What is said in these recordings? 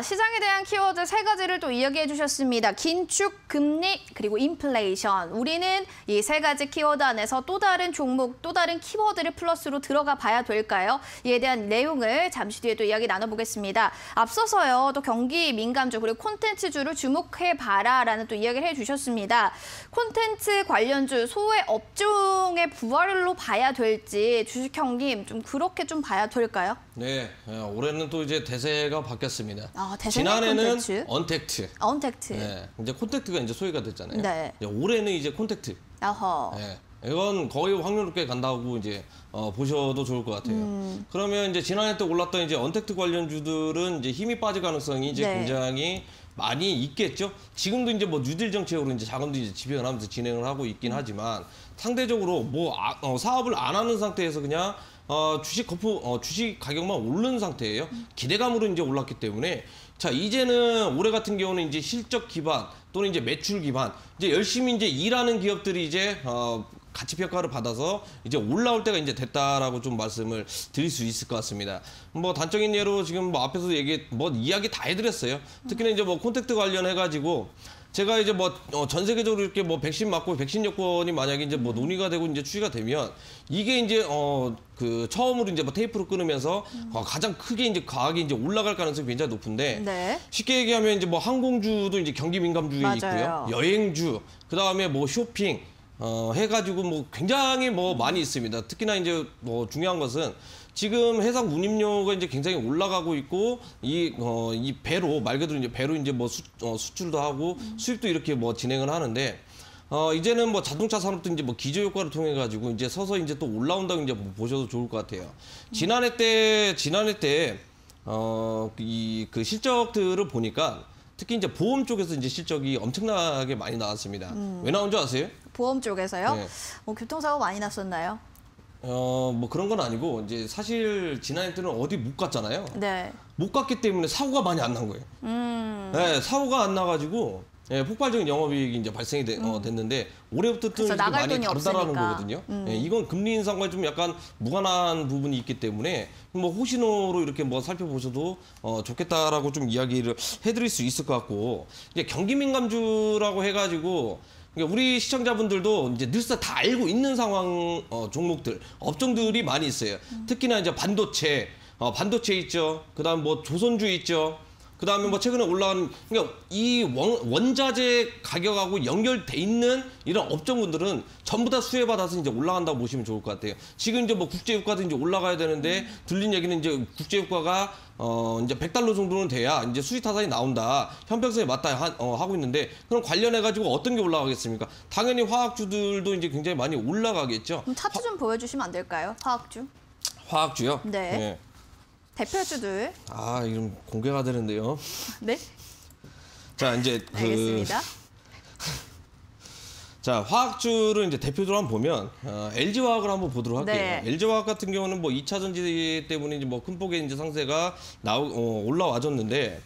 시장에 대한 키워드 세 가지를 또 이야기해 주셨습니다. 긴축, 금리, 그리고 인플레이션. 우리는 이 세 가지 키워드 안에서 또 다른 종목, 또 다른 키워드를 플러스로 들어가 봐야 될까요? 이에 대한 내용을 잠시 뒤에 또 이야기 나눠보겠습니다. 앞서서요, 또 경기 민감주 그리고 콘텐츠주를 주목해 봐라 라는 또 이야기를 해 주셨습니다. 콘텐츠 관련주 소외 업종의 부활로 봐야 될지 주식형님 좀 그렇게 좀 봐야 될까요? 네, 어, 올해는 또 이제 대세가 바뀌었습니다. 아, 대세는 지난해는 콘텐츠? 언택트. 언택트. 네, 이제 콘택트가 이제 소외가 됐잖아요. 네. 이제 올해는 이제 콘택트. 어허. 네. 이건 거의 확률 높게 간다고 이제 어, 보셔도 좋을 것 같아요. 음. 그러면 이제 지난해 때 올랐던 이제 언택트 관련주들은 이제 힘이 빠질 가능성이 이제 네. 굉장히 많이 있겠죠. 지금도 이제 뭐 뉴딜 정책으로 이제 자금도 이제 집행하면서 진행을 하고 있긴 하지만 상대적으로 뭐 아- 어, 사업을 안 하는 상태에서 그냥 어, 주식 거푸 어, 주식 가격만 오른 상태예요. 기대감으로 이제 올랐기 때문에 자 이제는 올해 같은 경우는 이제 실적 기반 또는 이제 매출 기반 이제 열심히 이제 일하는 기업들이 이제 어, 가치 평가를 받아서 이제 올라올 때가 이제 됐다라고 좀 말씀을 드릴 수 있을 것 같습니다. 뭐 단적인 예로 지금 뭐 앞에서 얘기 뭐 이야기 다 해드렸어요. 특히나 이제 뭐 콘택트 관련해 가지고 제가 이제 뭐 전 세계적으로 이렇게 뭐 백신 맞고 백신 여권이 만약에 이제 뭐 논의가 되고 이제 추이가 되면 이게 이제 어 그 처음으로 이제 뭐 테이프로 끊으면서 어, 가장 크게 이제 과하게 이제 올라갈 가능성이 굉장히 높은데 네. 쉽게 얘기하면 이제 뭐 항공주도 이제 경기 민감주에. 있고요. 여행주, 그 다음에 뭐 쇼핑, 어, 해가지고 뭐 굉장히 뭐 많이 있습니다. 특히나 이제 뭐 중요한 것은 지금 해상 운임료가 이제 굉장히 올라가고 있고 이, 어, 이 배로 말 그대로 이제 배로 이제 뭐 수, 어, 수출도 하고 수입도 이렇게 뭐 진행을 하는데 어, 이제는 뭐 자동차 산업도 이제 뭐 기저 효과를 통해 가지고 이제 서서 이제 또 올라온다고 이제 뭐 보셔도 좋을 것 같아요. 지난해 때, 지난해 때, 어, 이 그 실적들을 보니까 특히 이제 보험 쪽에서 이제 실적이 엄청나게 많이 나왔습니다. 왜 나온 줄 아세요? 보험 쪽에서요? 네. 뭐 교통사고 많이 났었나요? 어, 뭐 그런 건 아니고 이제 사실 지난해 때는 어디 못 갔잖아요. 네. 못 갔기 때문에 사고가 많이 안 난 거예요. 음. 네, 사고가 안 나가지고 예, 폭발적인 영업이익이 이제 발생이 되- 어, 됐는데 올해부터 또 나갈 많이 다르다라는. 거거든요. 음. 예, 이건 금리 인상과 좀 약간 무관한 부분이 있기 때문에 뭐 호신호로 이렇게 뭐 살펴보셔도 어, 좋겠다라고 좀 이야기를 해드릴 수 있을 것 같고 이제 경기 민감주라고 해가지고 그러니까 우리 시청자분들도 이제 늘상 다 알고 있는 상황 어, 종목들 업종들이 많이 있어요. 특히나 이제 반도체 어, 반도체 있죠. 그다음 뭐 조선주 있죠. 그 다음에 뭐 최근에 올라온 그러니까 이 원, 원자재 가격하고 연결돼 있는 이런 업종군들은 전부 다 수혜받아서 이제 올라간다고 보시면 좋을 것 같아요. 지금 이제 뭐 국제유가도 이제 올라가야 되는데 들린 얘기는 이제 국제유가가 어 이제 100달러 정도는 돼야 이제 수지 타산이 나온다. 현평선에 맞다 하, 어, 하고 있는데 그럼 관련해 가지고 어떤 게 올라가겠습니까? 당연히 화학주들도 이제 굉장히 많이 올라가겠죠. 그럼 차트 좀 보여주시면 안 될까요? 화학주. 화학주요? 네. 대표주들. 아, 이름 공개가 되는데요. 네. 자, 이제 그 알겠습니다. 자, 화학주를 이제 대표적으로 한번 보면 어, LG 화학을 한번 보도록 할게요. 네. LG 화학 같은 경우는 뭐 2차 전지 때문에 이제 뭐 큰 폭의 이제 상세가 나오 어, 올라와줬는데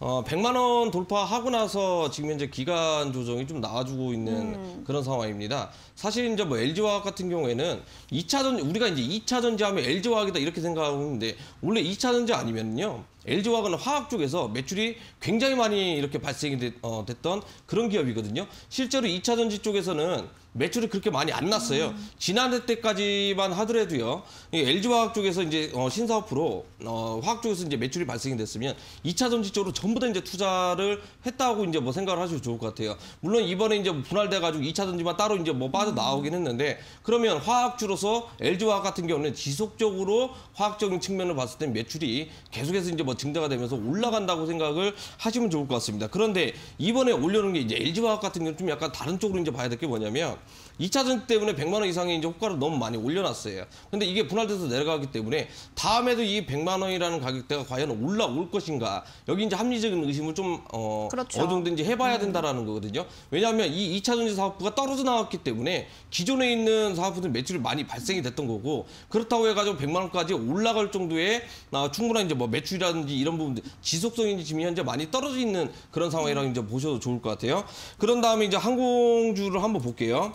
어, 100만 원 돌파하고 나서 지금 현재 기간 조정이 좀 나와주고 있는 음. 그런 상황입니다. 사실 이제 뭐 LG 화학 같은 경우에는 2차 전지 우리가 이제 2차 전지 하면 LG 화학이다 이렇게 생각하는데 원래 2차 전지 아니면요. LG 화학은 화학 쪽에서 매출이 굉장히 많이 이렇게 발생이 됐, 어, 됐던 그런 기업이거든요. 실제로 2차 전지 쪽에서는 매출이 그렇게 많이 안 났어요. 지난해 때까지만 하더라도요. 이 LG 화학 쪽에서 이제 어, 신사업으로 어, 화학 쪽에서 이제 매출이 발생이 됐으면 2차 전지 쪽으로 전부 다 이제 투자를 했다고 이제 뭐 생각을 하셔도 좋을 것 같아요. 물론 이번에 이제 분할돼 가지고 2차 전지만 따로 이제 뭐 빠져 나오긴 했는데 그러면 화학주로서 LG 화학 같은 경우는 지속적으로 화학적인 측면을 봤을 때 매출이 계속해서 이제 뭐 증대가 되면서 올라간다고 생각을 하시면 좋을 것 같습니다. 그런데 이번에 올려놓은 게 이제 LG 화학 같은 경우는 좀 약간 다른 쪽으로 이제 봐야 될 게 뭐냐면 2차 전지 때문에 100만 원 이상의 이제 호가를 너무 많이 올려놨어요. 근데 이게 분할돼서 내려가기 때문에 다음에도 이 100만 원이라는 가격대가 과연 올라올 것인가 여기 이제 합리적인 의심을 좀 어, 그렇죠. 어느 정도 이제 해봐야 된다라는 거거든요. 왜냐하면 이 2차 전지 사업부가 떨어져 나왔기 때문에 기존에 있는 사업부들 매출이 많이 발생이 됐던 거고 그렇다고 해가지고 100만 원까지 올라갈 정도의 아, 충분한 이제 뭐 매출이라든지 이런 부분들 지속성이 지금 현재 많이 떨어져 있는 그런 상황이라고 이제 보셔도 좋을 것 같아요. 그런 다음에 이제 항공주를 한번 볼게요.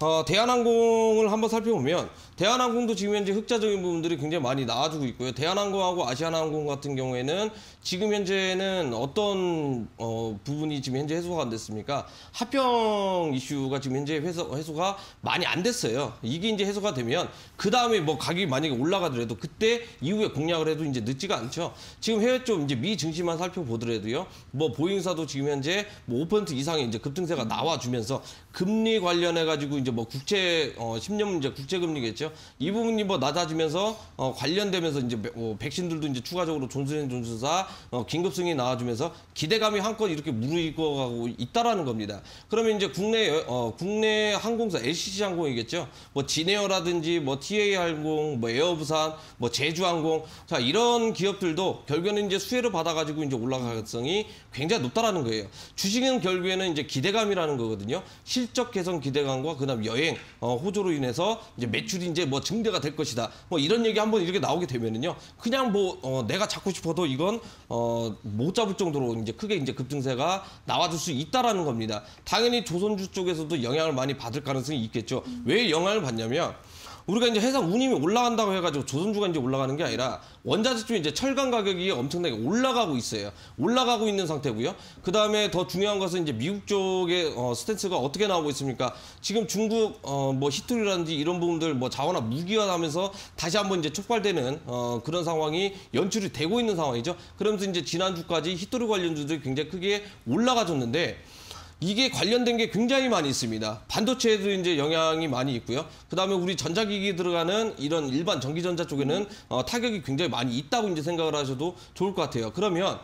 어, 대한항공을 한번 살펴보면 대한항공도 지금 현재 흑자적인 부분들이 굉장히 많이 나와주고 있고요. 대한항공하고 아시아나항공 같은 경우에는 지금 현재는 어떤 어, 부분이 지금 현재 해소가 안 됐습니까? 합병 이슈가 지금 현재 해소, 해소가 많이 안 됐어요. 이게 이제 해소가 되면 그 다음에 뭐 가격이 만약에 올라가더라도 그때 이후에 공략을 해도 이제 늦지가 않죠. 지금 해외 쪽 이제 미 증시만 살펴보더라도요. 뭐 보잉사도 지금 현재 뭐 5% 이상의 이제 급등세가 나와주면서 금리 관련해 가지고 이제 뭐 국채 어 10년 이제 국채 금리겠죠. 이 부분이 뭐 낮아지면서 어 관련되면서 이제 뭐 백신들도 이제 추가적으로 존슨앤존슨사 어 긴급 승인이 나와주면서 기대감이 한껏 이렇게 무르익어 가고 있다라는 겁니다. 그러면 이제 국내 여- 어 국내 항공사 LCC 항공이겠죠. 뭐 진에어라든지 뭐 TA 항공, 뭐 에어부산, 뭐 제주항공 자 이런 기업들도 결국에는 이제 수혜를 받아가지고 이제 올라갈 가능성이 굉장히 높다라는 거예요. 주식은 결국에는 이제 기대감이라는 거거든요. 실적 개선 기대감과 그다음 여행 어, 호조로 인해서 이제 매출이 이제 뭐 증대가 될 것이다. 뭐 이런 얘기 한번 이렇게 나오게 되면은요. 그냥 뭐 어, 내가 잡고 싶어도 이건 어, 못 잡을 정도로 이제 크게 이제 급등세가 나와줄 수 있다라는 겁니다. 당연히 조선주 쪽에서도 영향을 많이 받을 가능성이 있겠죠. 왜 영향을 받냐면 우리가 이제 해상 운임이 올라간다고 해가지고 조선주가 이제 올라가는 게 아니라 원자재 쪽 이제 철강 가격이 엄청나게 올라가고 있어요. 올라가고 있는 상태고요. 그 다음에 더 중요한 것은 이제 미국 쪽의 어, 스탠스가 어떻게 나오고 있습니까? 지금 중국 어, 뭐 히토리라든지 이런 부분들 뭐 자원화 무기화하면서 다시 한번 이제 촉발되는 어, 그런 상황이 연출이 되고 있는 상황이죠. 그러면서 이제 지난주까지 히토리 관련주들이 굉장히 크게 올라가줬는데 이게 관련된 게 굉장히 많이 있습니다. 반도체에도 이제 영향이 많이 있고요. 그 다음에 우리 전자기기 들어가는 이런 일반 전기전자 쪽에는 어, 타격이 굉장히 많이 있다고 이제 생각을 하셔도 좋을 것 같아요. 그러면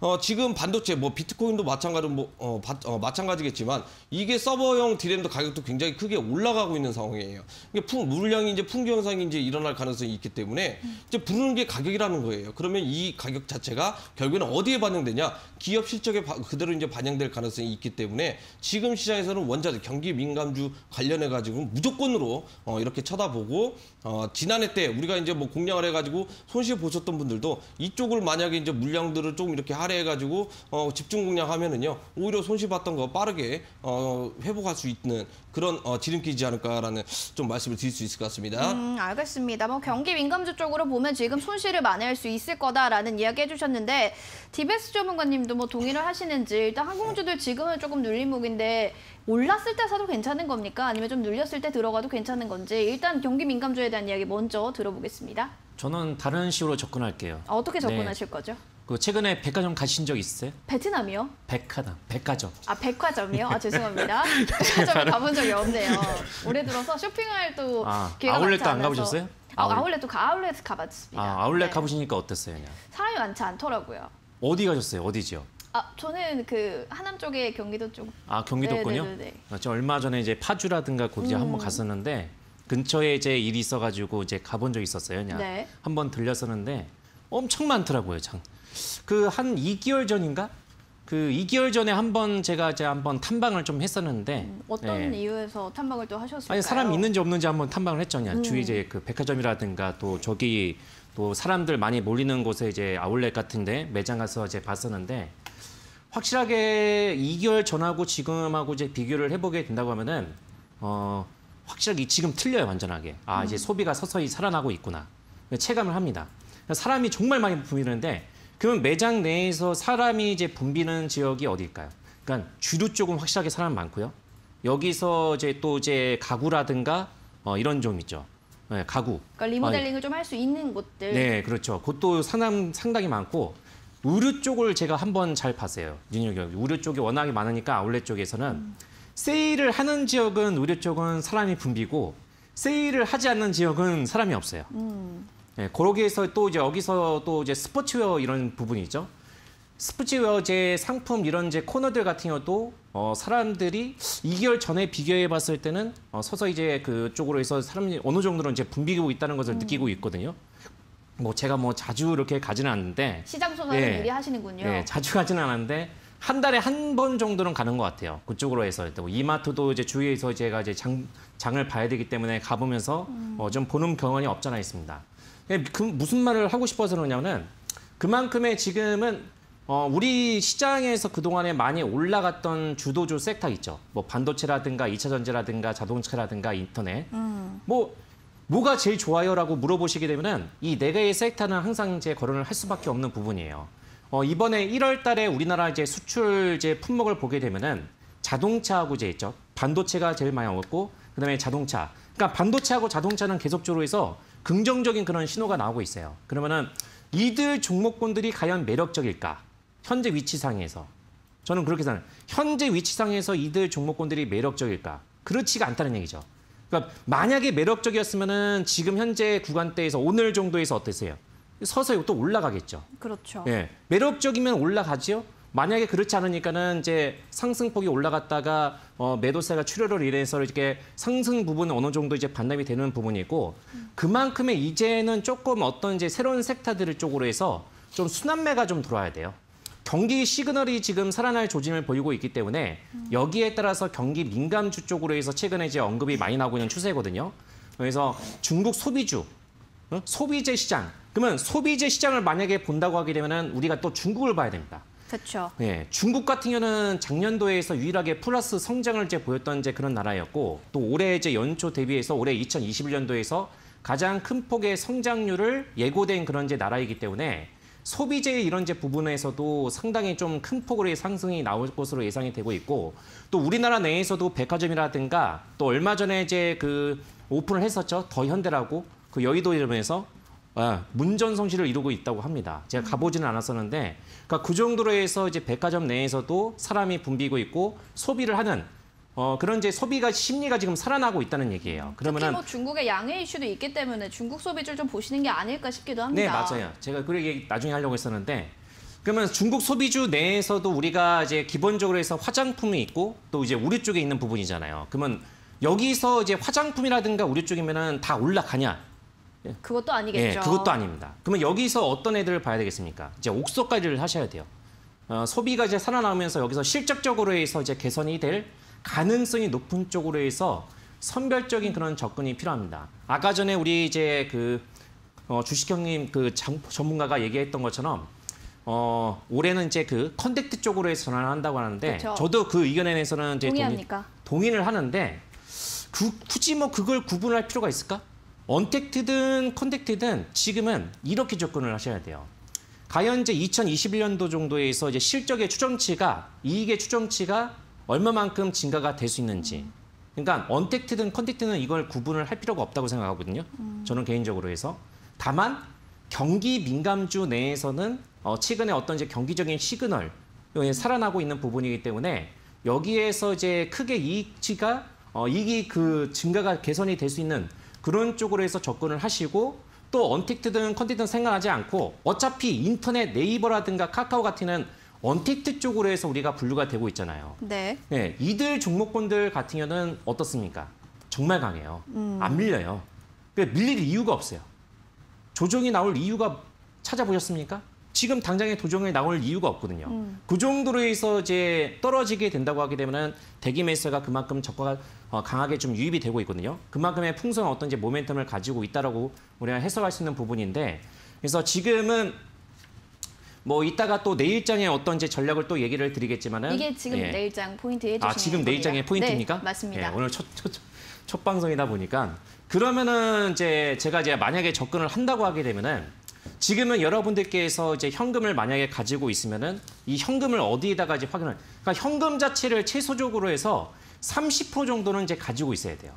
어, 지금 반도체 뭐 비트코인도 마찬가지로 뭐 어, 바- 어, 마찬가지겠지만 이게 서버용 디램도 가격도 굉장히 크게 올라가고 있는 상황이에요. 이게 풍, 물량이 이제 풍기 현상이 이제 일어날 가능성이 있기 때문에 이제 부르는 게 가격이라는 거예요. 그러면 이 가격 자체가 결국에는 어디에 반영되냐? 기업 실적에 바- 그대로 이제 반영될 가능성이 있기 때문에 지금 시장에서는 원자재 경기 민감주 관련해 가지고 무조건으로 어, 이렇게 쳐다보고 어, 지난해 때 우리가 이제 뭐 공략을 해 가지고 손실 보셨던 분들도 이쪽을 만약에 이제 물량들을 조금 이렇게 할애해가지고 어, 집중 공략하면은요 오히려 손실 봤던 거 빠르게 어, 회복할 수 있는 그런 어, 지름길이지 않을까라는 좀 말씀을 드릴 수 있을 것 같습니다. 음, 알겠습니다. 뭐 경기 민감주 쪽으로 보면 지금 손실을 만회할 수 있을 거다라는 이야기 해주셨는데 디베스 전문가님도 뭐 동의를 하시는지 일단 항공주들 지금은 조금 눌림목인데 올랐을 때 사도 괜찮은 겁니까? 아니면 좀 눌렸을 때 들어가도 괜찮은 건지 일단 경기 민감주에 대한 이야기 먼저 들어보겠습니다. 저는 다른 식으로 접근할게요. 아, 어떻게 네. 접근하실 거죠? 그 최근에 백화점 가신 적 있어요? 베트남이요? 백화점, 백화점. 아 백화점이요? 아 죄송합니다. 백화점에 가본 적이 없네요. 올해 들어서 쇼핑할 또 아, 기회가 아울렛도 안. 가보셨어요? 아, 아울렛. 아울렛도 가 아울렛 가봤습니다. 아, 아울렛 네. 가보시니까 어땠어요, 그냥? 사람이 많지 않더라고요. 어디 가셨어요? 어디지요? 아 저는 그 하남 쪽에 경기도 쪽. 아, 경기도군요. 네네네네. 아, 저 얼마 전에 이제 파주라든가 거기 음. 한번 갔었는데 근처에 이제 일이 있어가지고 이제 가본 적 있었어요, 그냥. 네. 한번 들렸었는데 엄청 많더라고요, 참. 그 한 2개월 전인가? 그 2개월 전에 한번 제가 이제 한번 탐방을 좀 했었는데 어떤 네. 이유에서 탐방을 또 하셨을까요? 아니 사람 있는지 없는지 한번 탐방을 했죠. 그냥 음. 주위 이제 그 백화점이라든가 또 저기 또 사람들 많이 몰리는 곳에 이제 아울렛 같은데 매장 가서 이제 봤었는데 확실하게 2개월 전하고 지금하고 이제 비교를 해보게 된다고 하면은 어 확실하게 지금 틀려요 완전하게. 아 음. 이제 소비가 서서히 살아나고 있구나 체감을 합니다. 사람이 정말 많이 붐비는데 그러면 매장 내에서 사람이 이제 붐비는 지역이 어디일까요? 그러니까 주류 쪽은 확실하게 사람 많고요. 여기서 이제 또 이제 가구라든가 어, 이런 좀 있죠. 네, 가구. 그러니까 리모델링을 좀할 수 있는 곳들. 네, 그렇죠. 그것도 상당, 상당히 많고 의류 쪽을 제가 한번 잘 봤어요. 형. 의류 쪽이 워낙에 많으니까 아울렛 쪽에서는 세일을 하는 지역은 의류 쪽은 사람이 붐비고 세일을 하지 않는 지역은 사람이 없어요. 음. 네, 거기에서 또 이제 여기서 또 이제 스포츠웨어 이런 부분이 있죠. 스포츠웨어 제 상품 이런 제 코너들 같은 경우도 어, 사람들이 2개월 전에 비교해 봤을 때는 어, 서서 이제 그쪽으로 해서 사람이 어느 정도로 이제 붐비고 있다는 것을 느끼고 있거든요. 뭐 제가 뭐 자주 이렇게 가지는 않는데 시장 조사를 네. 미리 하시는군요. 네, 자주 가지는 않았는데 한 달에 한 번 정도는 가는 것 같아요. 그쪽으로 해서 또 이마트도 이제 주위에서 제가 이제 장, 장을 봐야 되기 때문에 가보면서 어, 좀 보는 경험이 없잖아 있습니다. 예, 그 무슨 말을 하고 싶어서 그러냐면은 그만큼의 지금은 어, 우리 시장에서 그동안에 많이 올라갔던 주도주 섹터 있죠. 뭐 반도체라든가 이차 전지라든가 자동차라든가 인터넷. 뭐 뭐가 제일 좋아요라고 물어보시게 되면은 이 네 개의 섹터는 항상 이제 거론을 할 수밖에 없는 부분이에요. 어, 이번에 1월 달에 우리나라 이제 수출 이제 품목을 보게 되면은 자동차하고 이제 있죠. 반도체가 제일 많이 나왔고 그다음에 자동차. 그러니까 반도체하고 자동차는 계속적으로 해서 긍정적인 그런 신호가 나오고 있어요. 그러면은 이들 종목군들이 과연 매력적일까? 현재 위치상에서. 저는 그렇게 생각해요. 현재 위치상에서 이들 종목군들이 매력적일까? 그렇지가 않다는 얘기죠. 그러니까 만약에 매력적이었으면은 지금 현재 구간대에서 오늘 정도에서 어땠어요? 서서히 또 올라가겠죠. 그렇죠. 예, 매력적이면 올라가지요. 만약에 그렇지 않으니까는 이제 상승폭이 올라갔다가 어, 매도세가 출혈을 인해서 이렇게 상승 부분은 어느 정도 이제 반납이 되는 부분이고 그만큼의 이제는 조금 어떤 이제 새로운 섹터들 쪽으로 해서 좀 순환매가 좀 들어와야 돼요. 경기 시그널이 지금 살아날 조짐을 보이고 있기 때문에 여기에 따라서 경기 민감주 쪽으로 해서 최근에 이제 언급이 많이 나오고 있는 추세거든요. 그래서 중국 소비주, 어? 소비재 시장. 그러면 소비재 시장을 만약에 본다고 하게 되면은 우리가 또 중국을 봐야 됩니다. 그렇죠. 예, 중국 같은 경우는 작년도에서 유일하게 플러스 성장을 이제 보였던 이제 그런 나라였고 또 올해 이제 연초 대비해서 올해 2021년도에서 가장 큰 폭의 성장률을 예고된 그런 이제 나라이기 때문에 소비재 이런 이제 부분에서도 상당히 좀 큰 폭으로의 상승이 나올 것으로 예상이 되고 있고 또 우리나라 내에서도 백화점이라든가 또 얼마 전에 이제 그 오픈을 했었죠. 더 현대라고. 그 여의도 이름에서. 아, 문전성시를 이루고 있다고 합니다. 제가 가보지는 않았었는데, 그러니까 그 정도로 해서 이제 백화점 내에서도 사람이 붐비고 있고 소비를 하는 어, 그런 이제 소비가 심리가 지금 살아나고 있다는 얘기예요. 그러면은 뭐 중국의 양해 이슈도 있기 때문에 중국 소비주를 좀 보시는 게 아닐까 싶기도 합니다. 네, 맞아요. 제가 그 얘기 나중에 하려고 했었는데 그러면 중국 소비주 내에서도 우리가 이제 기본적으로 해서 화장품이 있고 또 이제 우리 쪽에 있는 부분이잖아요. 그러면 여기서 이제 화장품이라든가 의류 쪽이면은 다 올라가냐? 그것도 아니겠죠. 예, 그것도 아닙니다. 그러면 여기서 어떤 애들을 봐야 되겠습니까? 이제 옥석 가리기를 하셔야 돼요. 어, 소비가 이제 살아나오면서 여기서 실적적으로 해서 이제 개선이 될 가능성이 높은 쪽으로 해서 선별적인 그런 접근이 필요합니다. 아까 전에 우리 이제 그 어, 주식 형님 그 장- 전문가가 얘기했던 것처럼 어, 올해는 이제 그 contact 쪽으로 해서 전환을 한다고 하는데 그쵸. 저도 그 의견에 대해서는 이제 동의, 동의합니까? 동의를 하는데 그, 굳이 뭐 그걸 구분할 필요가 있을까? untact든 contact든 지금은 이렇게 접근을 하셔야 돼요. 과연 이제 2021년도 정도에서 이제 실적의 추정치가 이익의 추정치가 얼마만큼 증가가 될 수 있는지. 그러니까 untact든 contact든 이걸 구분을 할 필요가 없다고 생각하거든요. 저는 개인적으로 해서 다만 경기 민감주 내에서는 어, 최근에 어떤 이제 경기적인 시그널 에 살아나고 있는 부분이기 때문에 여기에서 이제 크게 이익치가 어, 이익이 그 증가가 개선이 될 수 있는 그런 쪽으로 해서 접근을 하시고 또 언택트든 컨택트든 생각하지 않고 어차피 인터넷 네이버라든가 카카오 같은 언택트 쪽으로 해서 우리가 분류가 되고 있잖아요. 네. 네, 이들 종목군들 같은 경우는 어떻습니까? 정말 강해요. 안 밀려요. 그 밀릴 이유가 없어요. 조정이 나올 이유가 찾아보셨습니까? 지금 당장에 조정이 나올 이유가 없거든요. 그 정도로 해서 이제 떨어지게 된다고 하게 되면은 대기 매수가 그만큼 저가가 어, 강하게 좀 유입이 되고 있거든요. 그만큼의 풍성한 어떤 이제 모멘텀을 가지고 있다라고 우리가 해석할 수 있는 부분인데 그래서 지금은 뭐 이따가 또 내일장에 어떤 이제 전략을 또 얘기를 드리겠지만은 이게 지금 예. 내일장 포인트 해주시는 아 지금 내일장의 겁니다. 포인트입니까? 네, 맞습니다. 예, 오늘 첫, 첫, 첫 방송이다 보니까 그러면은 이제 제가 이제 만약에 접근을 한다고 하게 되면은 지금은 여러분들께서 이제 현금을 만약에 가지고 있으면은 이 현금을 어디에다가 이제 확인을 그러니까 현금 자체를 최소적으로 해서 30% 정도는 이제 가지고 있어야 돼요.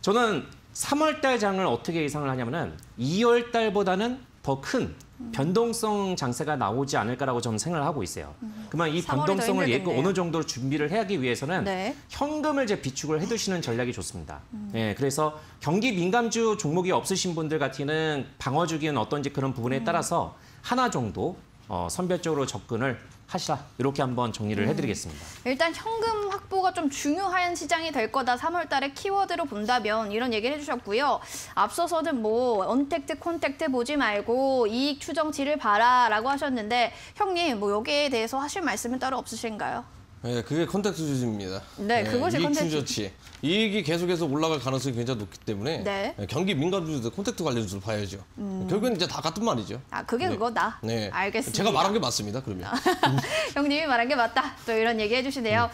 저는 3월 달 장을 어떻게 예상을 하냐면은 2월 달보다는 더큰 변동성 장세가 나오지 않을까라고 저는 생각을 하고 있어요. 그러면 이 3월이 더 변동성을 예고. 어느 정도 준비를 하기 위해서는 네. 현금을 이제 비축을 해두시는 전략이 좋습니다. 예, 그래서 경기 민감주 종목이 없으신 분들 같은 방어주기는 어떤지 그런 부분에 따라서 하나 정도 어, 선별적으로 접근을 하시라 이렇게 한번 정리를 해드리겠습니다. 일단 현금 확보가 좀 중요한 시장이 될 거다. 3월 달에 키워드로 본다면 이런 얘기를 해주셨고요. 앞서서는 뭐 untact, contact 보지 말고 이익 추정치를 봐라라고 하셨는데 형님 뭐 여기에 대해서 하실 말씀은 따로 없으신가요? 네, 그게 contact 주입니다. 네, 그것이 이익 추정치. 이익이 계속해서 올라갈 가능성이 굉장히 높기 때문에 네. 음. 경기 민감주도 contact 관련주를 봐야죠. 결국엔 이제 다 같은 말이죠. 아 그게 네. 그거다. 네. 알겠습니다. 제가 말한 게 맞습니다. 그러면. 형님이 말한 게 맞다. 또 이런 얘기 해주시네요.